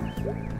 Bye.